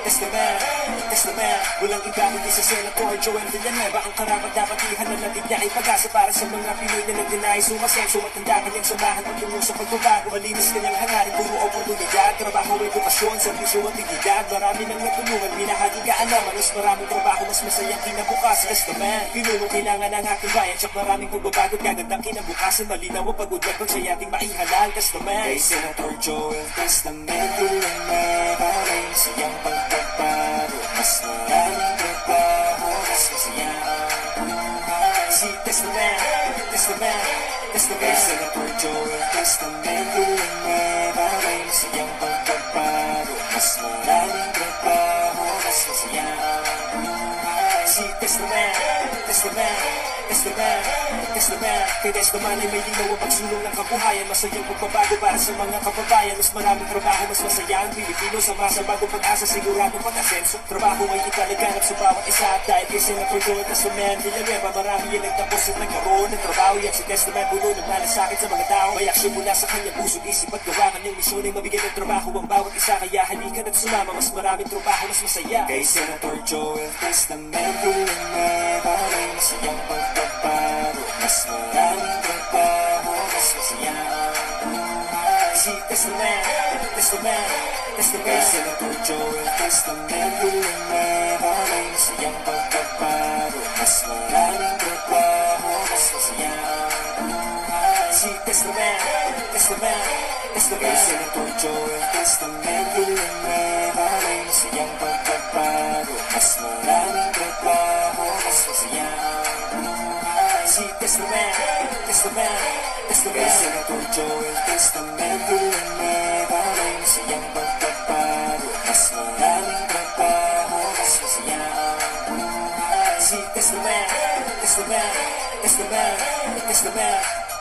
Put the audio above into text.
buhay Si Testament, Testament, Testament, Testament Walang iba kundi si Senator Joel Villanueva. Ang karapat dapat ihalal niya ay pag-asa Para sa mga Pinoy na nagdinay Sumasenso matanda kanyang samahan Pagtungo sa pagbabago. Malinis kanyang hangarin Puro oportunidad. Trabaho, edukasyon, servisyo at dignidad. Marami nang natulungan Minahagi kaalaman Mas maraming trabaho Mas masayang kinabukas. Testament Pinuno kailangan ng aking bayan. Tsak maraming pagbabago at Gagandang kinabukasan. Malinaw ang pag-udyag Pag siya'y ating maihalal Testament Kay Senator Joel Testamento ng see, that's the man, that's the man, that's the man, He's the man. that's the man, you remember, I'm a young. Buhay Si Testament Testament Testament Testament Kay Testament ay may linaw ang pagsulong ng kabuhayan Masayang pagbabago para sa mga kababayan. Mas maraming trabaho, mas masaya ang Pilipino. Sama sa bagong pag-asa, sigurado pag-asenso. Trabaho ay ikalaganap sa bawat isa. At dahil kay Senator Joel Testament Villanueva Marami yan nagtapos at nagkaroon ng trabaho. Yan si Testament puno ng malasakit sa mga tao. May aksyon mula sa kanyang puso Isip at gawa kanyang misyon ay mabigyan ng trabaho Ang bawat isa. Kaya halika at sumama Mas maraming trabaho, mas masaya. Kay Senator Joel Testament Tulang mabaway Masayang pagpaparo. Mas maraming trabaho Mas masaya. Si Testament Testament Testament. Kay Senator Joel Testament Tulang mabaway sí, es lo man, es lo man, es lo man. Se le encontró el testamento y la nueva ley se llama pago, es moral y reclamo, eso se. Sí, es lo man, es lo man, es lo man. Se le encontró el testamento y la nueva ley se llama es moral y reclamo, eso se. Sí, es lo man, es lo man, es lo man, es lo man.